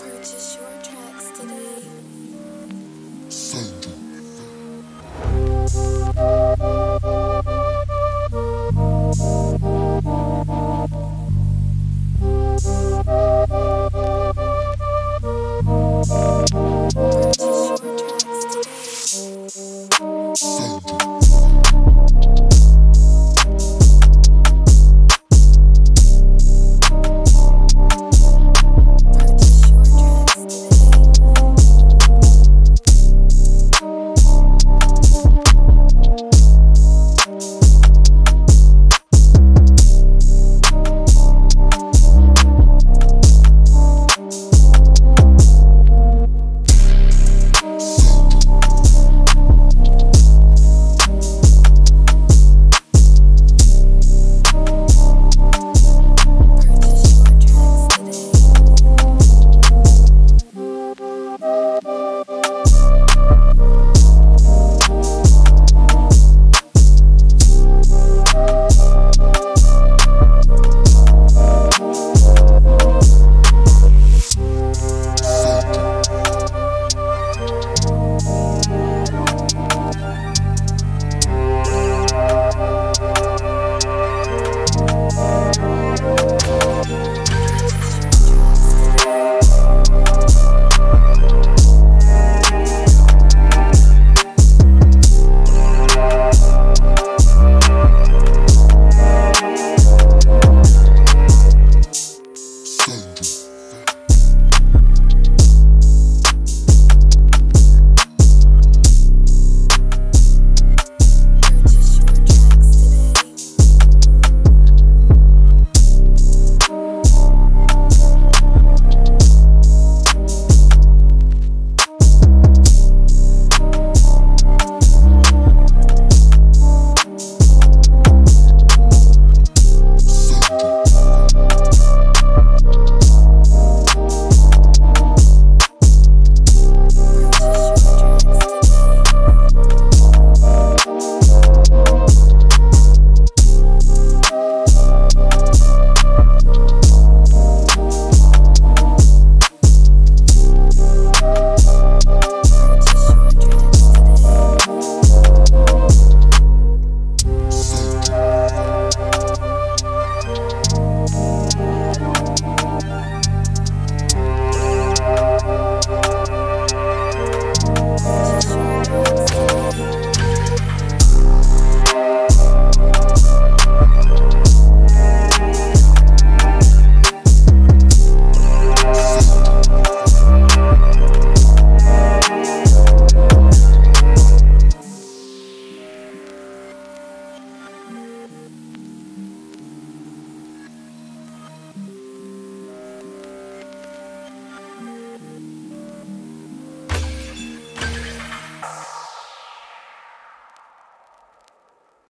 Purchase your